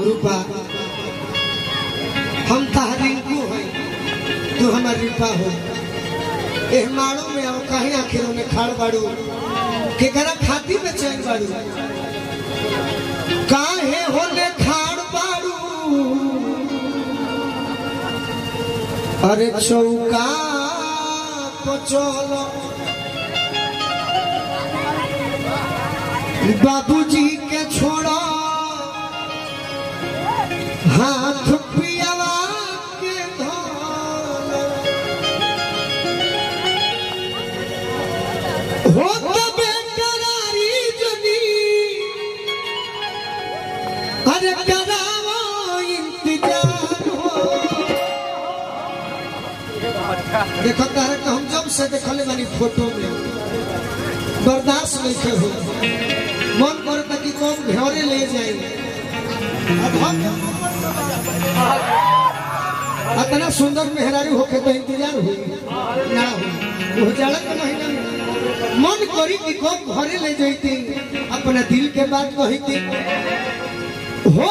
रूपा। हम तहरिंकू हैं तू हमार रूपा हो। एह माड़ो में अब कहीं आखिरों में खाड़ बाड़ू? के करा खाती में चैन बाड़ू? काहे होले खाड़ बाड़ू? अरे चौका पचोलो बाबूजी देखो तारे के हम जब से देखले बानी फ़ोटो में। बर्दाश्त नहीं हो। मन करता कि कौन घेरे ले जाए। इतना सुंदर मेहरारू होके तो इंतज़ार हुई। ना हुई। में मन करी कि कौन घरे ले जाती अपना दिल के बात कहती अरे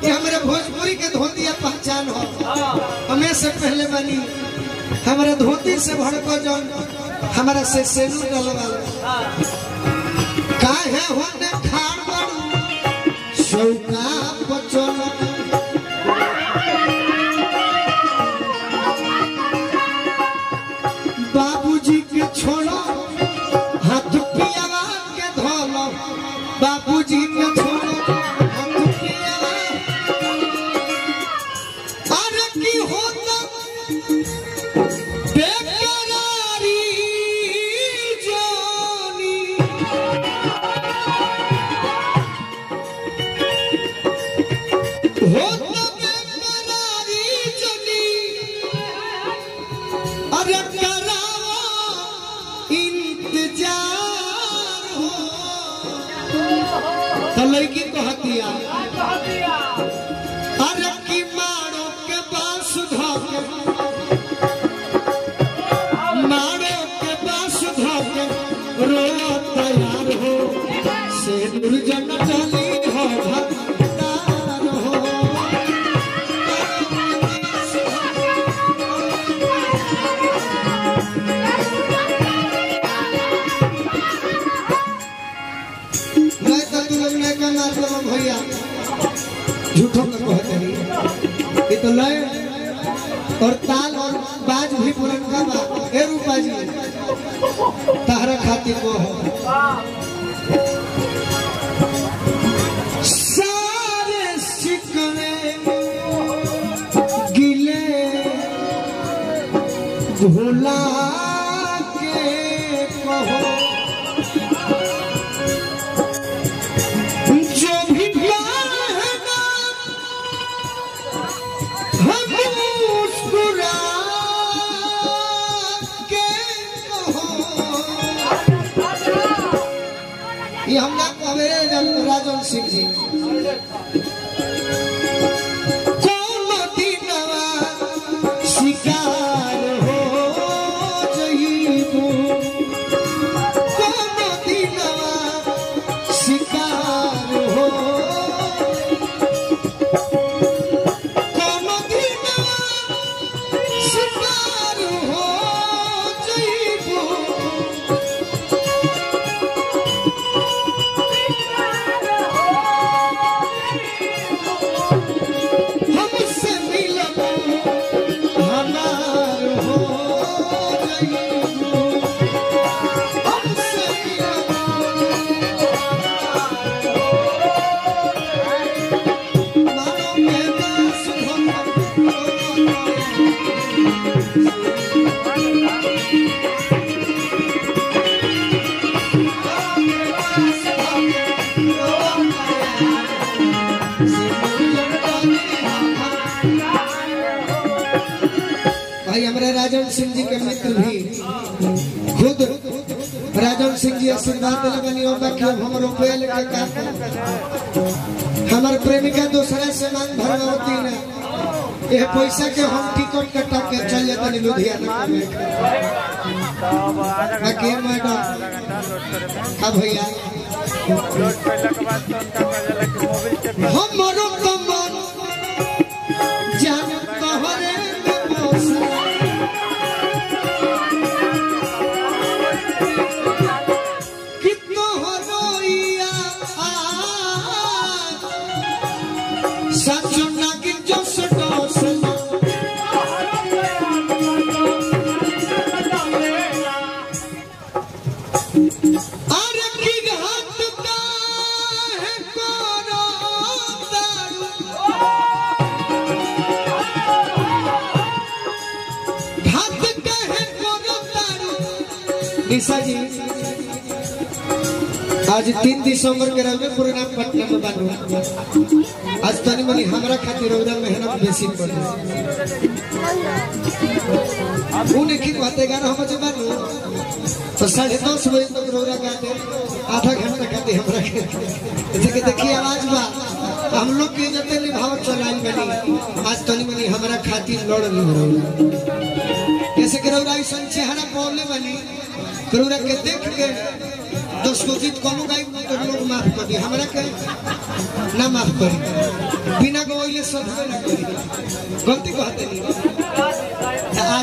कि हमरे भोजपुरी के धोती पहचान हो? हमें से पहले बनी। हमारे धोती से भर को जौन। हमारा से सेनू डलवा है होने खाड़ बड़ू चौका लड़की को हतिया ने का मार भैया। झूठों में कहते नहीं। ये तो लय और ताल और बाज भी पुरनका बा ए रूपा जी तारा खातिर को हो। भुला ये हम ना कहे राजन सिंह जी। सिंह जी के मित्र भी। खुद राजन सिंह जी आशीर्वाद अब हम रुपये का? हमार प्रेमिका दूसरा से मांग भरवती ना। ये पैसा के हम टिकट कटा के चल जाते लुधियाना घंटा मैडम का भैया। लोड कैला आज तीन दिसंबर के रवे पुराना पटना में बानू। आज तनी मनी हमरा खातिर मेहनत बेसी पड़ी उन की बातें ग्यारह बजे बानू तो साढ़े दस बजे तक रौदा गाते, आधा घंटा गाते हमरा के जैसे कि देखिए आवाज़ बा हम लोग के जते निभाव चलाइन बनी। आज तनी मनी हमरा खातिर लड़ ली रौदा जैसे कि रौदा ऐसा चेहरा बोले बनी। रौदा के देख के दस को जीत गाय तो लोग माफ़ कर दी। हमरा के ना माफ़ करी। बिना गवैले सब गलती कहते नहीं। तो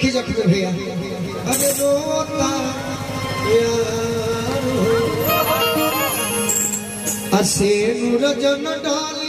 देखी जखी में भैया। अरे रोता यार असे नूर जन डाल